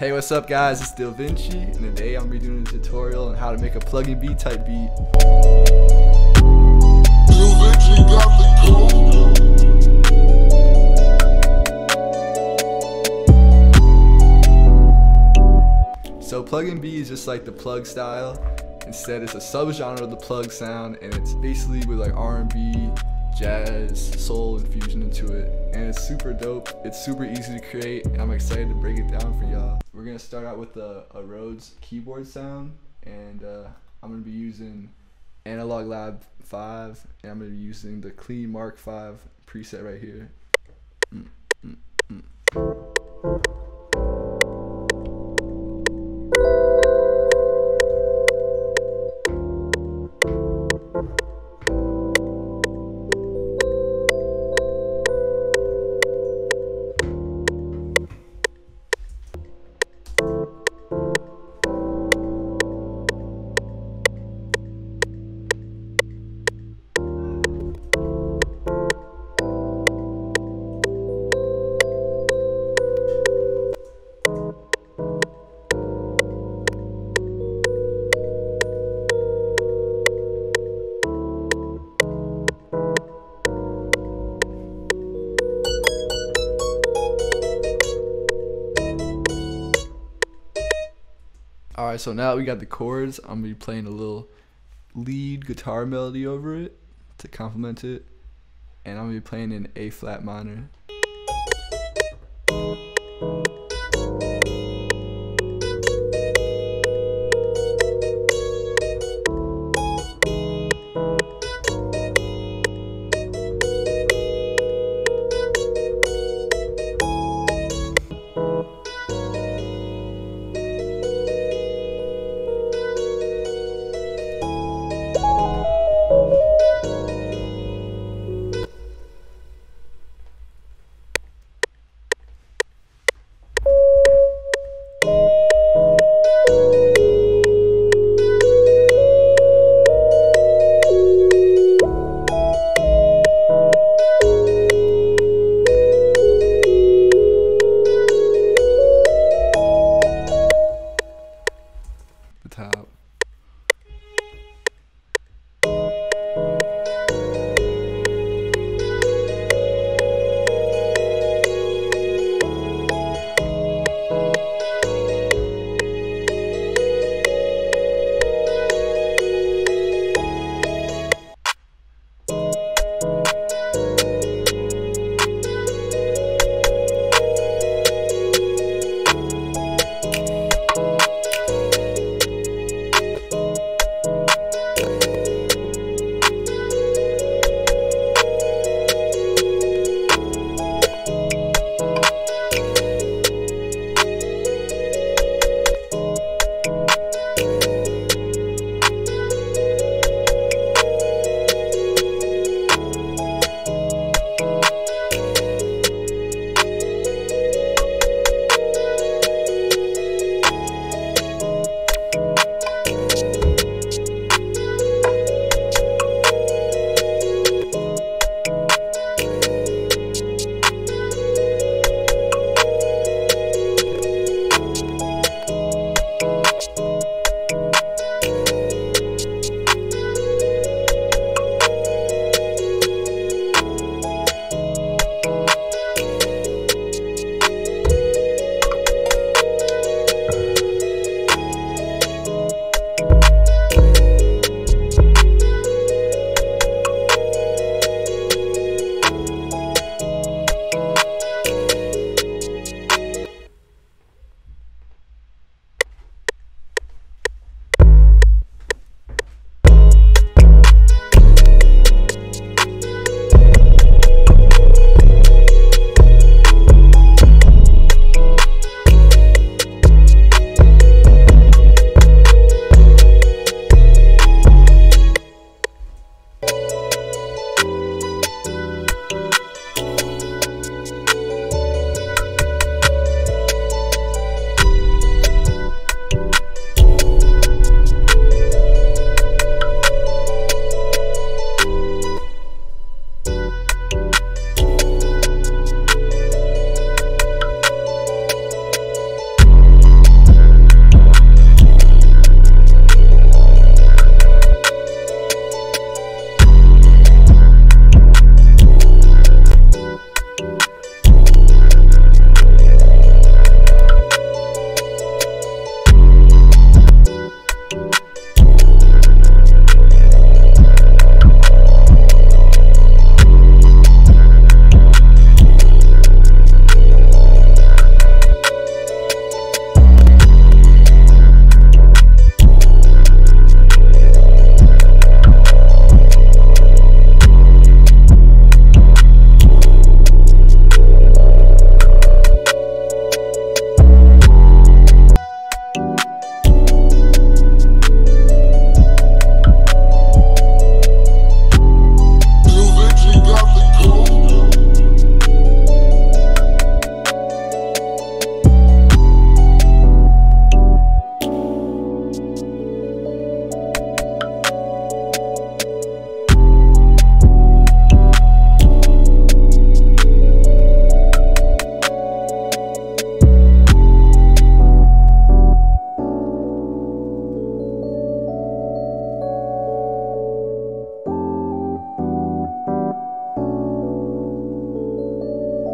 Hey, what's up guys? It's Dylvinci, and today I'm gonna be doing a tutorial on how to make a pluggnb type beat. So pluggnb is just like the plug style. Instead, it's a subgenre of the plug sound, and it's basically with like R&B, jazz, soul infusion into it, and it's super dope. It's super easy to create, and I'm excited to break it down for y'all. We're gonna start out with a, a Rhodes keyboard sound, and uh, I'm gonna be using Analog Lab 5, and I'm gonna be using the Clean Mark 5 preset right here. Mm, mm, mm. Alright, so now we got the chords. I'm gonna be playing a little lead guitar melody over it to complement it. And I'm gonna be playing in A flat minor.